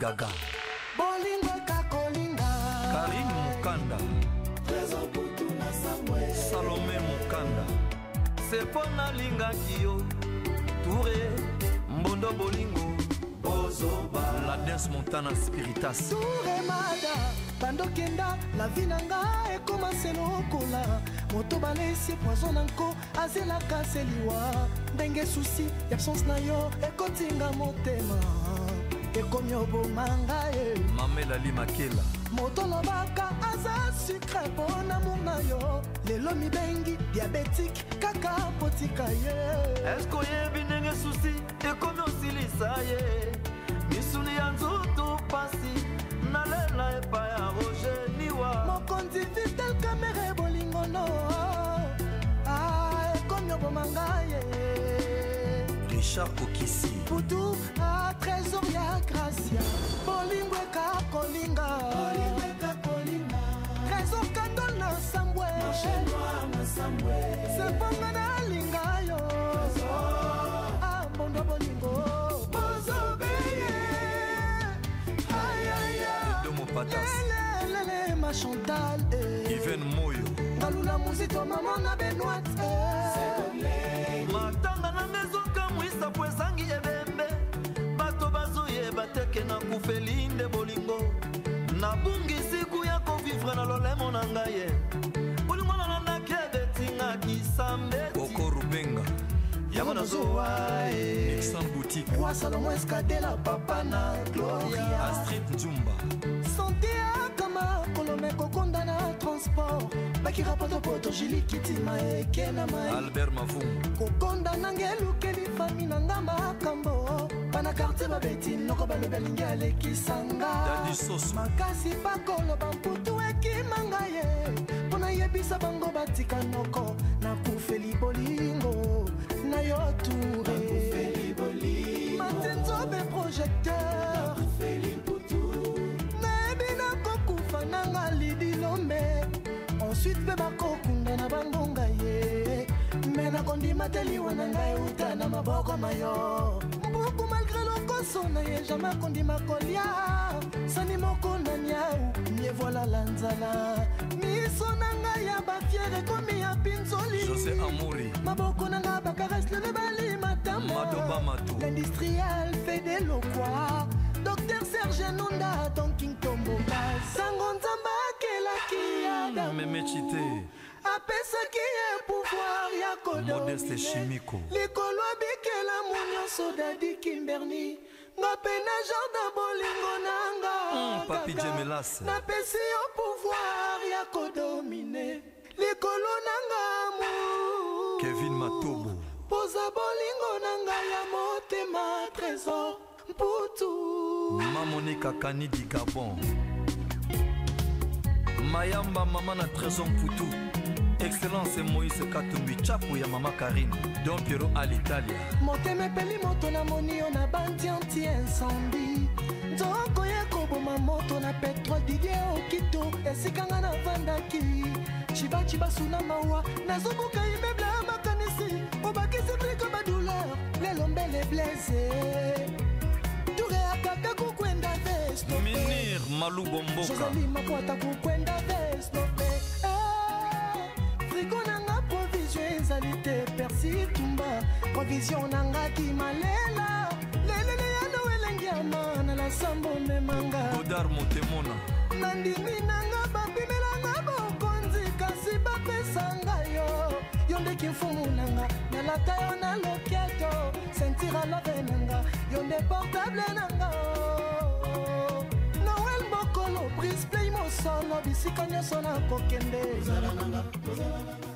gaga bolingaka kolinga karim mokanda salome mokanda se mpo nalingaki yo toure mbondo bolingo bozoba la dance montana spiritas touremada bandokenda la vi na nga ekoma selokola moto balesi poizo na nko azelaka seliwa ndenge susi ya absence na yo ekotinga motema ekomi obomanga ye mamelali makela moto lobaka aza sucre mpo na muna yo lelo mibengi diabetike kaka potika ye eske oyebi ndenge susi ekomi osilisa ye misuni ya nzutu pasi nalela epa ya roger niwa mokonzi vitel kamere bolingono ah, ekomi obomanga ye richard okisi butu atrésor ya gracia bolingweka kolinga trésor kando na sambwe seponga nalinga yo abondo bolingo lele machantal even eh. moyo ngalula muzito mama na benoite eh. lisapo ezangi ebembe bato bazoyeba teke nakufeli nde bolingo nabungi siku ya kovivre na lolemo na ngai ye bolingo na nandaki ebetinga kisambetiokolubenga yango nazowaesalongo eskadela papa na gloria astrid njumba sante akama kolomeko bakira potopoto jili kitima eke na mai albert mavum kokonda nange elukeli fami na ngamba akambo bana kartier babeti noko balobi alingi alekisanga makasi bakoloba mputu ekimanga ye mpo nayebisa bango batika noko nakufeli bolingo na yo ture matenzobe projecteur nayebi nakokufa nanga lidilombe ensuite mpe bakokunda na bandonga ye me nakondima te liwa na ngai uta na maboko mayo mbuku malgré lokoso na ye jamai akondima kolia sani moko na niau mie voila la nzala miso na ngai ya bafiere ekomi ya pinzoli maboko na ngai bakarese lele balima tamolindustrial fede lokwa jean memecite apesaki ye pouvoir ya kodomine likolo abikelamu nyonso dadi kimberni nga mpe na jardin bolingo na nga hmm, napesi yo pouvoir ya kodomine likolo na nga kevin matobo poza bolingo na ngai ya motema trésor mputu mamonika kani di gabon mayamba mama na trésor mputu excellence moïse katumbi chapo ya mama karine don piero alitalia motema epeli moto na monio na bandianti incendie nzoko ya koboma moto na petrol didie okito esika nga na vandaki cibacibasu na mawa nazobuka imeble ya makanisi obakisi brike badouleur lelo mbele blese ture ya kaka kokwenda vesminir malubo mboka provision nangaki malela lelele yano elengi ama na lasambo memanga odar motemona nandimi nanga babimelanga bokonzi kasi bapesanga yo yo ndeki mfumu nanga nalata yo na loketo sentira love nanga yo nde portable nanga noel mokolo prisplay mosolo bisika nyonso nakokende